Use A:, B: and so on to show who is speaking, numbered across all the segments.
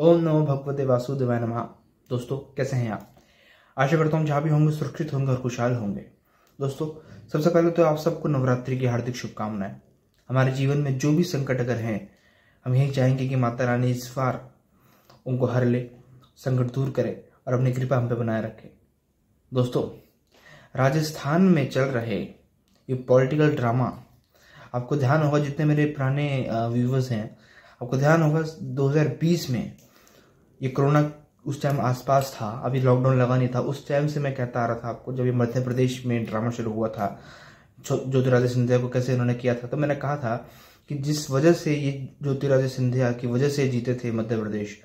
A: ओम नमो भगवते वासुदेवाय नमः। दोस्तों, कैसे हैं आप? आशा करता हूँ जहाँ भी होंगे, सुरक्षित होंगे और खुशहाल होंगे। दोस्तों, सबसे पहले तो आप सबको नवरात्रि की हार्दिक शुभकामनाएँ। हमारे जीवन में जो भी संकट अगर हैं, हम यही चाहेंगे कि माता रानी इस बार उनको हर ले, संकट दूर करे और अपनी कृपा हम पे बनाए रखे। दोस्तों, राजस्थान में चल रहे ये पॉलिटिकल ड्रामा, आपको ध्यान होगा, जितने मेरे पुराने व्यूवर्स हैं, आपको ध्यान होगा 2020 में ये कोरोना उस टाइम आसपास था, अभी लॉकडाउन लगा नहीं था, उस टाइम से मैं कहता आ रहा था आपको, जब ये मध्य प्रदेश में ड्रामा शुरू हुआ था ज्योतिरादित्य सिंधिया को कैसे इन्होंने किया था तो मैंने कहा था कि जिस वजह से ये ज्योतिरादित्य सिंधिया की वजह से जीते थे मध्य प्रदेश,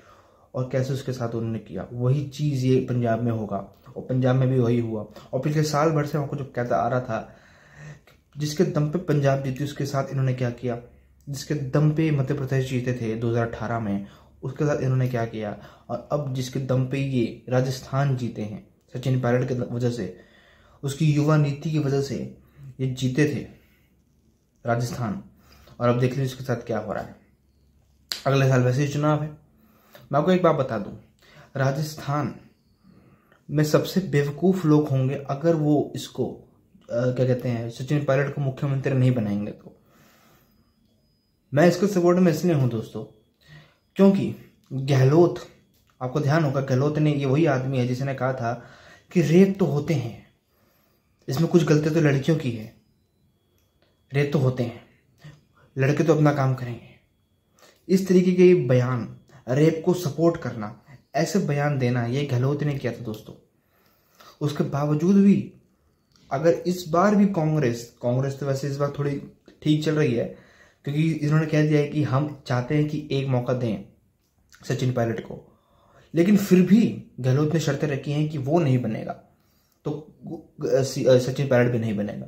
A: और कैसे उसके साथ उन्होंने किया, वही चीज़ ये पंजाब में होगा, और पंजाब में भी वही हुआ। और पिछले साल भर से आपको जो कहता आ रहा था, जिसके दम पे पंजाब जीती, उसके साथ इन्होंने क्या किया, जिसके दम पे मध्य प्रदेश जीते थे 2018 में उसके साथ इन्होंने क्या किया? और अब जिसके दम पे ये राजस्थान जीते हैं सचिन पायलट की वजह से उसकी युवा नीति की वजह से ये जीते थे राजस्थान। और अब देख लीजिए उसके साथ क्या हो रहा है। अगले साल वैसे ही चुनाव है। मैं आपको एक बात बता दूँ राजस्थान में सबसे बेवकूफ़ लोग होंगे अगर वो इसको आ, क्या कहते हैं सचिन पायलट को मुख्यमंत्री नहीं बनाएँगे तो। मैं इसके सपोर्ट में इसलिए हूँ दोस्तों क्योंकि गहलोत, आपको ध्यान होगा, गहलोत ने ये वही आदमी है जिसने कहा था कि रेप तो होते हैं। इसमें कुछ गलती तो लड़कियों की है। रेप तो होते हैं। लड़के तो अपना काम करेंगे। इस तरीके के बयान रेप को सपोर्ट करना, ऐसे बयान देना, ये गहलोत ने किया था दोस्तों। उसके बावजूद भी, अगर इस बार भी कांग्रेस कांग्रेस तो वैसे इस बार थोड़ी ठीक चल रही है क्योंकि इन्होंने कह दिया है कि हम चाहते हैं कि एक मौका दें सचिन पायलट को। लेकिन फिर भी गहलोत ने शर्तें रखी हैं कि वो नहीं बनेगा। तो सचिन पायलट भी नहीं बनेगा।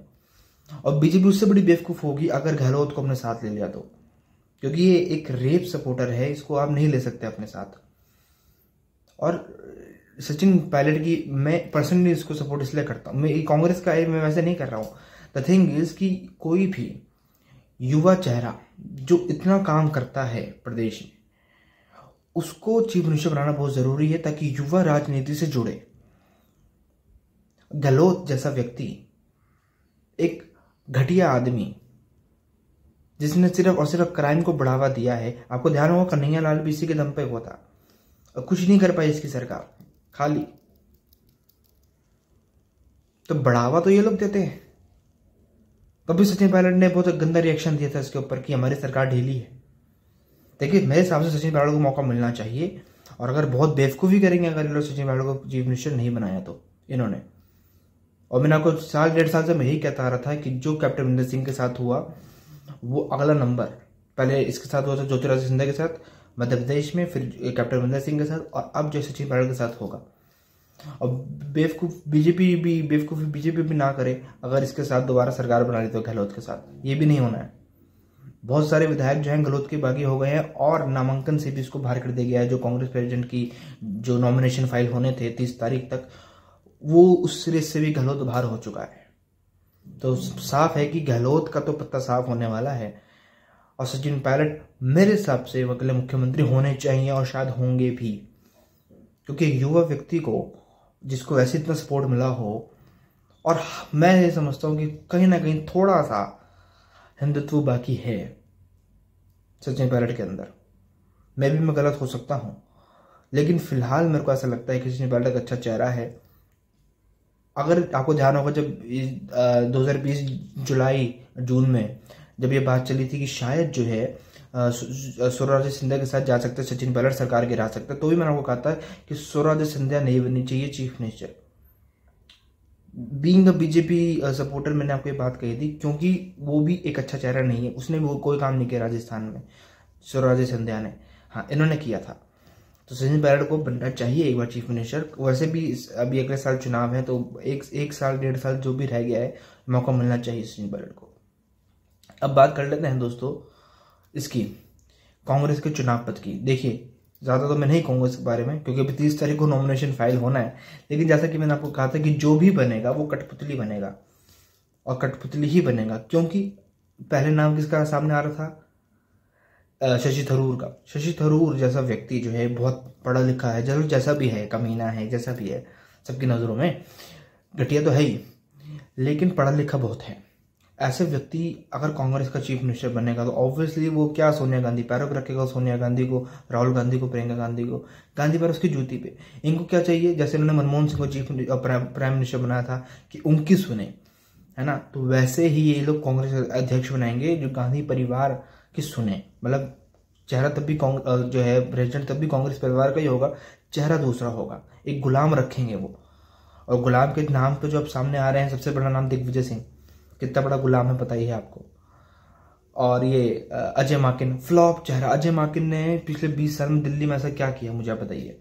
A: और बीजेपी उससे बड़ी बेवकूफ़ होगी अगर गहलोत को अपने साथ ले लिया तो। क्योंकि ये एक रेप सपोर्टर है, इसको आप नहीं ले सकते अपने साथ। और सचिन पायलट की, मैं पर्सनली इसको सपोर्ट इसलिए करता हूँ। मैं कांग्रेस का मैं वैसे नहीं कर रहा हूँ। द थिंग इज़ कि कोई भी युवा चेहरा जो इतना काम करता है प्रदेश में, उसको चीफ मिनिस्टर बनाना बहुत ज़रूरी है ताकि युवा राजनीति से जुड़े। गहलोत जैसा व्यक्ति, एक घटिया आदमी, जिसने सिर्फ़ और सिर्फ़ क्राइम को बढ़ावा दिया है। आपको ध्यान होगा, कन्हैया लाल भी इसी के दम पे हुआ था। और कुछ नहीं कर पाई इसकी सरकार, खाली। तो बढ़ावा तो ये लोग देते हैं। तभी सचिन पायलट ने बहुत गंदा रिएक्शन दिया था इसके ऊपर कि हमारी सरकार ढीली है। देखिए, मेरे हिसाब से सचिन पायलट को मौका मिलना चाहिए और अगर बहुत बेवकूफ़ी करेंगे अगर लोग सचिन पायलट को चीफ मिनिस्टर नहीं बनाया तो इन्होंने। और मैंने आपको साल, डेढ़ साल से मैं यही कहता आ रहा था कि जो कैप्टन अमरिंदर सिंह के साथ हुआ, वो अगला नंबर। पहले इसके साथ हुआ था ज्योतिरादित्य सिंधिया के साथ, मध्य प्रदेश में, फिर कैप्टन अमरिंदर सिंह के साथ और अब जो सचिन पायलट के साथ होगा। और बेवकूफ़, बीजेपी भी, बेवकूफ़ी बीजेपी भी ना करे, अगर इसके साथ दोबारा सरकार बना ली तो गहलोत के साथ। ये भी नहीं होना है। बहुत सारे विधायक जो हैं, गहलोत के बागी हो गए हैं और नामांकन से भी इसको बाहर कर दिया गया है। जो कांग्रेस प्रेसिडेंट की, जो नॉमिनेशन फ़ाइल होने थे तीस तारीख तक, वो उस सिरे से भी गहलोत बाहर हो चुका है। तो साफ़ है कि गहलोत का तो पत्ता साफ़ होने वाला है। और सचिन पायलट मेरे हिसाब से अगले मुख्यमंत्री होने चाहिए और शायद होंगे भी। क्योंकि युवा व्यक्ति को जिसको वैसे इतना सपोर्ट मिला हो। और मैं ये समझता हूँ कि कहीं ना कहीं थोड़ा सा हिंदुत्व बाकी है सचिन पायलट के अंदर। मैं भी मैं गलत हो सकता हूँ। लेकिन फ़िलहाल मेरे को ऐसा लगता है कि सचिन पायलट एक अच्छा चेहरा है। अगर आपको ध्यान होगा जब 2020 जुलाई, जून में जब ये बात चली थी कि शायद जो है स्वराज सिंधिया के साथ जा सकते हैं, सचिन पायलट सरकार गिरा सकते तो भी मैंने आपको कहा था कि स्वराज सिंधिया नहीं बननी चाहिए, chief minister. Being BJP supporter मैंने आपको ये बात कही थी, क्योंकि वो भी एक अच्छा चेहरा नहीं है, उसने भी कोई काम नहीं किया राजस्थान में स्वराज सिंधिया ने। हाँ इन्होंने किया था। तो सचिन पायलट को बनना चाहिए एक बार चीफ मिनिस्टर। वैसे भी अभी अगले साल चुनाव है तो एक एक साल, डेढ़ साल जो भी रह गया है, मौका मिलना चाहिए सचिन पायलट को। अब बात कर लेते हैं दोस्तों इसकी, कांग्रेस के चुनाव पद की। देखिए, ज़्यादा तो मैं नहीं कहूँगा इसके बारे में, क्योंकि अभी तीस तारीख को नॉमिनेशन फ़ाइल होना है। लेकिन जैसा कि मैंने आपको कहा था कि जो भी बनेगा, वो कठपुतली बनेगा। और कठपुतली ही बनेगा, क्योंकि पहले नाम किसका सामने आ रहा था? शशि थरूर का। शशि थरूर जैसा व्यक्ति जो है, बहुत पढ़ा लिखा है, ज़रूर जैसा भी है, कमीना है, जैसा भी है, सबकी नज़रों में। घटिया तो है ही, लेकिन पढ़ा लिखा बहुत है। ऐसे व्यक्ति अगर कांग्रेस का चीफ मिनिस्टर बनेगा तो ऑब्वियसली वो क्या सोनिया गांधी? पैरों रखेगा सोनिया गांधी को, राहुल गांधी को, प्रियंका गांधी को। गांधी पर उसकी जूती पे। इनको क्या चाहिए? जैसे उन्होंने मनमोहन सिंह को चीफ प्राइम मिनिस्टर बनाया था, कि उनकी सुने, है ना? तो वैसे ही ये लोग कांग्रेस अध्यक्ष बनाएँगे जो गांधी परिवार की सुने। मतलब चेहरा तब भी जो है, प्रेसिडेंट तब भी कांग्रेस परिवार का ही होगा, चेहरा दूसरा होगा। एक गुलाम रखेंगे वो। और गुलाम के नाम पे जो अब सामने आ रहे हैं, सबसे बड़ा नाम दिग्विजय सिंह। कितना बड़ा गुलाम है पता ही है आपको। और ये अजय माकिन फ्लॉप चेहरा। अजय माकिन ने पिछले बीस साल में दिल्ली में ऐसा क्या किया मुझे आप बताइए।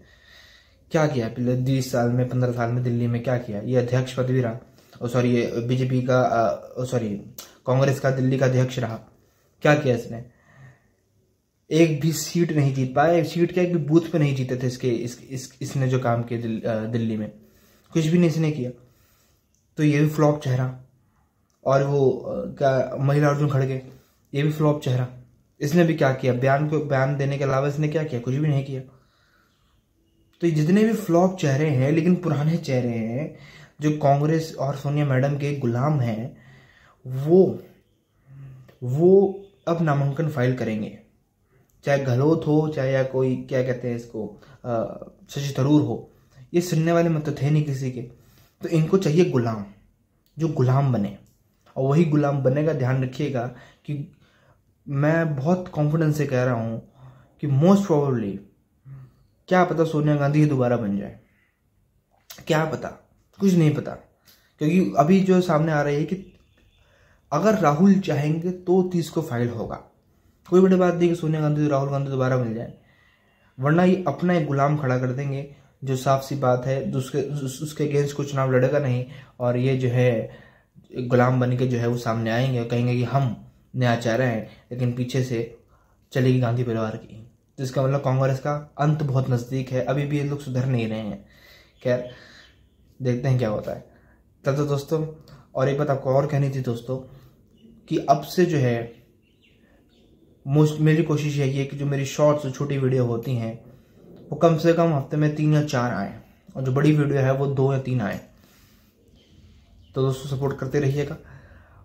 A: क्या किया? पिछले बीस साल में पंद्रह साल में दिल्ली में क्या किया? ये अध्यक्ष पद भी रहा। और सॉरी ये बीजेपी का सॉरी कांग्रेस का दिल्ली का अध्यक्ष रहा। क्या किया इसने? एक भी सीट नहीं जीत पाया सीट क्या एक भी बूथ पे नहीं जीते थे इसके इस, इस, इसने जो काम किया दिल, दिल्ली में। कुछ भी नहीं इसने किया। तो ये भी फ्लॉप चेहरा। और वो क्या, महिला अर्जुन खड़गे, ये भी फ्लॉप चेहरा। इसने भी क्या किया? बयान को, बयान देने के अलावा इसने क्या किया? कुछ भी नहीं किया। तो जितने भी फ्लॉप चेहरे हैं, लेकिन पुराने चेहरे हैं, जो कांग्रेस और सोनिया मैडम के गुलाम हैं, वो वो अब नामांकन फ़ाइल करेंगे। चाहे गहलोत हो, चाहे या कोई, क्या कहते हैं इसको शशि थरूर हो, ये सुनने वाले मत तो थे नहीं किसी के। तो इनको चाहिए गुलाम, जो गुलाम बने। और वही गुलाम बनेगा, ध्यान रखिएगा कि मैं बहुत कॉन्फिडेंस से कह रहा हूँ कि मोस्ट प्रोबेबली क्या पता सोनिया गांधी ही दोबारा बन जाए। क्या पता? कुछ नहीं पता। क्योंकि अभी जो सामने आ रही है कि अगर राहुल चाहेंगे तो तीस को फ़ाइल होगा। कोई बड़ी बात नहीं कि सोनिया गांधी राहुल गांधी दोबारा मिल जाए। वरना ये अपना एक गुलाम खड़ा कर देंगे, जो साफ़ सी बात है उसके उसके अगेंस्ट कोई चुनाव लड़ेगा नहीं। और ये जो है गुलाम बन के जो है वो सामने आएँगे और कहेंगे कि हम नया हैं, लेकिन पीछे से चलेगी गांधी परिवार की। तो इसका मतलब कांग्रेस का अंत बहुत नज़दीक है। अभी भी ये लोग सुधर नहीं रहे हैं। खैर, देखते हैं क्या होता है। तब तो दोस्तों, और एक बात आपको और कहनी थी दोस्तों, कि अब से जो है, मोस्ट, मेरी कोशिश यही है कि जो मेरी शॉर्ट्स छोटी वीडियो होती हैं, वो कम से कम हफ़्ते में तीन या चार आए। और जो बड़ी वीडियो है, वो दो या तीन आए। तो दोस्तों सपोर्ट करते रहिएगा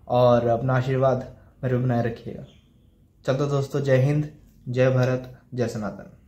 A: और अपना आशीर्वाद मेरे बनाए रखिएगा। चलते दोस्तों, जय हिंद, जय भारत, जय सनातन।